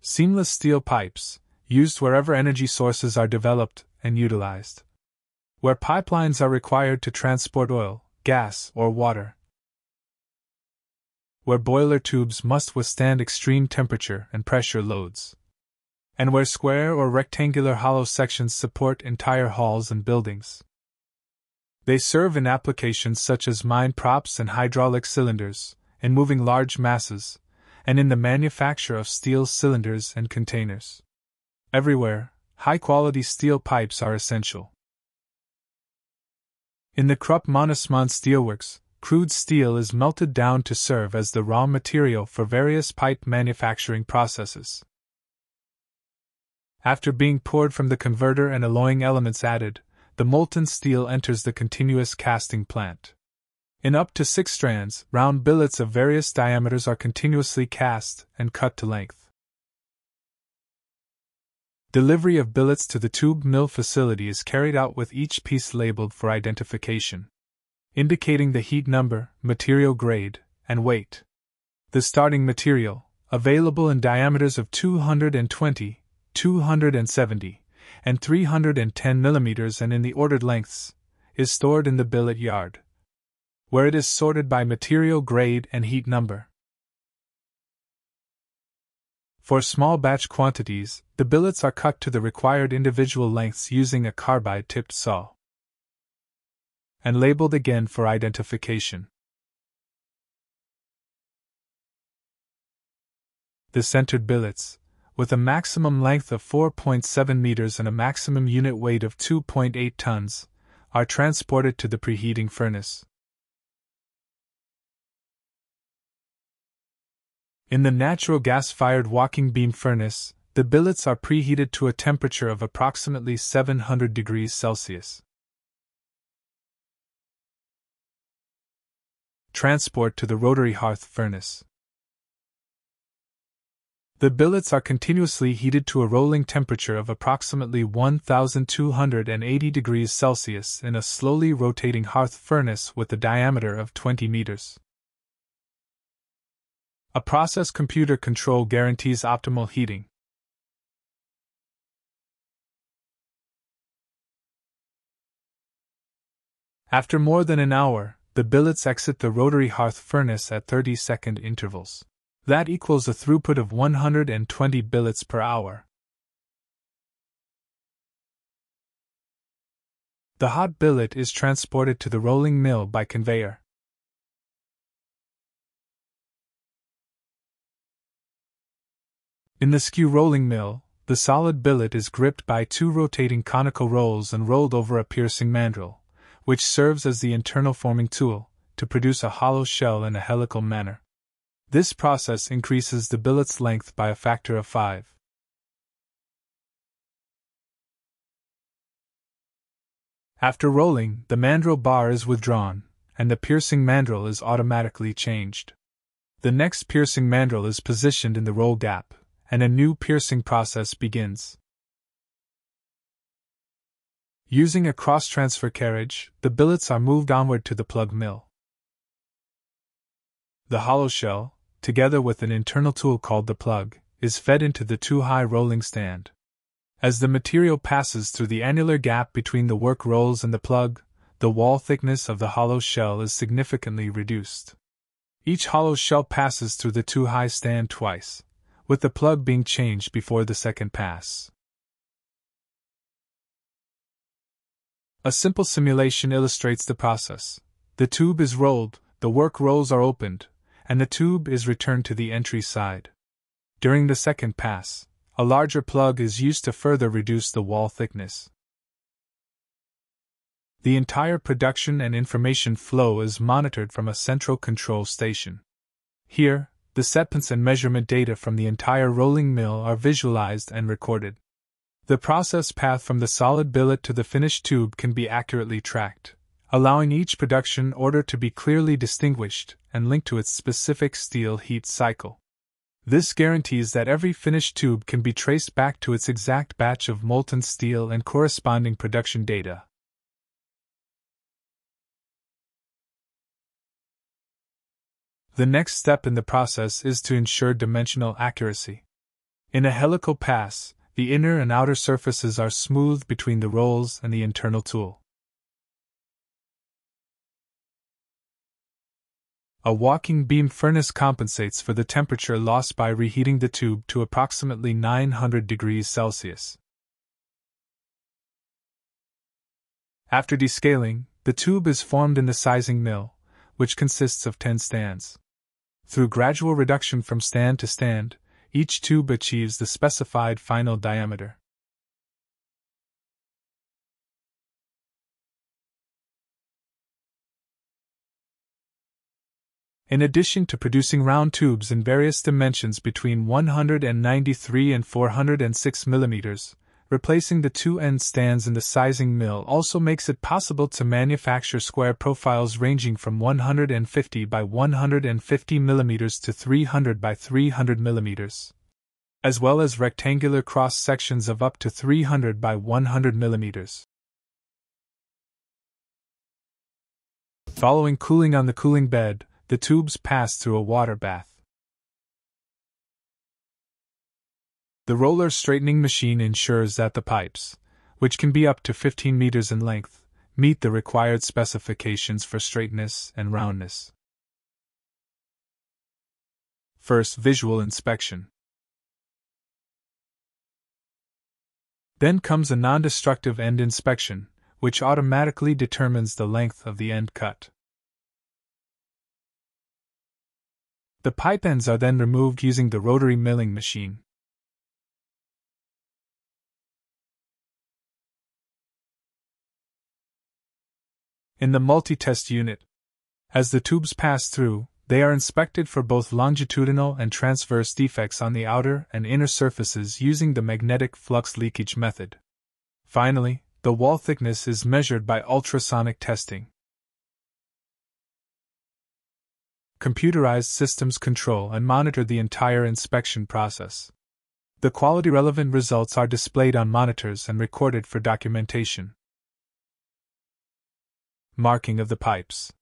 Seamless steel pipes, used wherever energy sources are developed and utilized. Where pipelines are required to transport oil, gas, or water. Where boiler tubes must withstand extreme temperature and pressure loads. And where square or rectangular hollow sections support entire halls and buildings. They serve in applications such as mine props and hydraulic cylinders, in moving large masses, and in the manufacture of steel cylinders and containers. Everywhere, high quality steel pipes are essential. In the Krupp Mannesmann Steelworks, crude steel is melted down to serve as the raw material for various pipe manufacturing processes. After being poured from the converter and alloying elements added, the molten steel enters the continuous casting plant. In up to six strands, round billets of various diameters are continuously cast and cut to length. Delivery of billets to the tube mill facility is carried out with each piece labeled for identification, indicating the heat number, material grade, and weight. The starting material, available in diameters of 220, 270, and 310 mm and in the ordered lengths, is stored in the billet yard where it is sorted by material grade and heat number. For small batch quantities, the billets are cut to the required individual lengths using a carbide tipped saw and labeled again for identification. The centered billets, with a maximum length of 4.7 meters and a maximum unit weight of 2.8 tons, are transported to the preheating furnace. In the natural gas fired walking beam furnace, the billets are preheated to a temperature of approximately 700 degrees Celsius. Transport to the rotary hearth furnace. The billets are continuously heated to a rolling temperature of approximately 1280 degrees Celsius in a slowly rotating hearth furnace with a diameter of 20 meters. A process computer control guarantees optimal heating. After more than an hour, the billets exit the rotary hearth furnace at 30 second intervals. That equals a throughput of 120 billets per hour. The hot billet is transported to the rolling mill by conveyor. In the skew rolling mill, the solid billet is gripped by two rotating conical rolls and rolled over a piercing mandrel, which serves as the internal forming tool, to produce a hollow shell in a helical manner. This process increases the billet's length by a factor of 5. After rolling, the mandrel bar is withdrawn, and the piercing mandrel is automatically changed. The next piercing mandrel is positioned in the roll gap, and a new piercing process begins. Using a cross transfer carriage, the billets are moved onward to the plug mill. The hollow shell, together with an internal tool called the plug, is fed into the two high rolling stand. As the material passes through the annular gap between the work rolls and the plug, the wall thickness of the hollow shell is significantly reduced. Each hollow shell passes through the two high stand twice with the plug being changed before the second pass. A simple simulation illustrates the process. The tube is rolled, the work rolls are opened, and the tube is returned to the entry side. During the second pass, a larger plug is used to further reduce the wall thickness. The entire production and information flow is monitored from a central control station. Here, the setpoints and measurement data from the entire rolling mill are visualized and recorded. The process path from the solid billet to the finished tube can be accurately tracked, allowing each production order to be clearly distinguished and linked to its specific steel heat cycle. This guarantees that every finished tube can be traced back to its exact batch of molten steel and corresponding production data. The next step in the process is to ensure dimensional accuracy. In a helical pass, the inner and outer surfaces are smooth between the rolls and the internal tool. A walking beam furnace compensates for the temperature lost by reheating the tube to approximately 900 degrees Celsius. After descaling, the tube is formed in the sizing mill, which consists of 10 stands. Through gradual reduction from stand to stand, each tube achieves the specified final diameter. In addition to producing round tubes in various dimensions between 193 and 406 mm, replacing the two end stands in the sizing mill also makes it possible to manufacture square profiles ranging from 150 by 150 mm to 300 by 300 mm, as well as rectangular cross sections of up to 300 by 100 mm. Following cooling on the cooling bed, the tubes pass through a water bath. The roller straightening machine ensures that the pipes, which can be up to 15 meters in length, meet the required specifications for straightness and roundness. First, visual inspection. Then comes a non destructive end inspection, which automatically determines the length of the end cut. The pipe ends are then removed using the rotary milling machine. In the multi-test unit, as the tubes pass through, they are inspected for both longitudinal and transverse defects on the outer and inner surfaces using the magnetic flux leakage method. Finally, the wall thickness is measured by ultrasonic testing. Computerized systems control and monitor the entire inspection process. The quality relevant results are displayed on monitors and recorded for documentation. Marking of the pipes.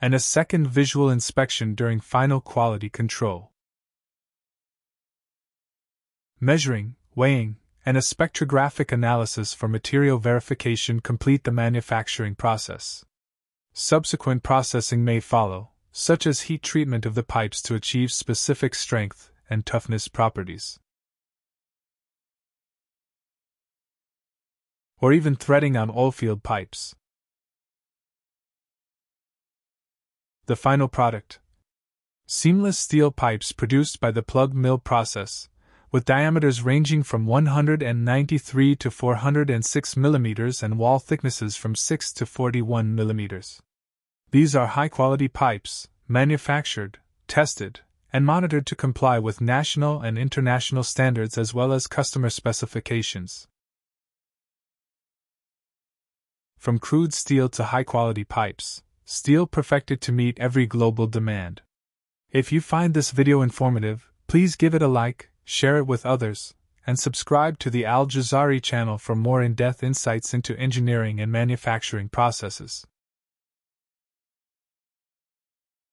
And a second visual inspection during final quality control. Measuring, weighing, and a spectrographic analysis for material verification complete the manufacturing process. Subsequent processing may follow, such as heat treatment of the pipes to achieve specific strength and toughness properties. Or even threading on oilfield pipes. The final product seamless steel pipes produced by the plug mill process, with diameters ranging from 193 to 406 mm and wall thicknesses from 6 to 41 mm. These are high quality pipes, manufactured, tested, and monitored to comply with national and international standards as well as customer specifications. From crude steel to high quality pipes, steel perfected to meet every global demand. If you find this video informative, please give it a like, share it with others, and subscribe to the Al Jazari channel for more in depth insights into engineering and manufacturing processes.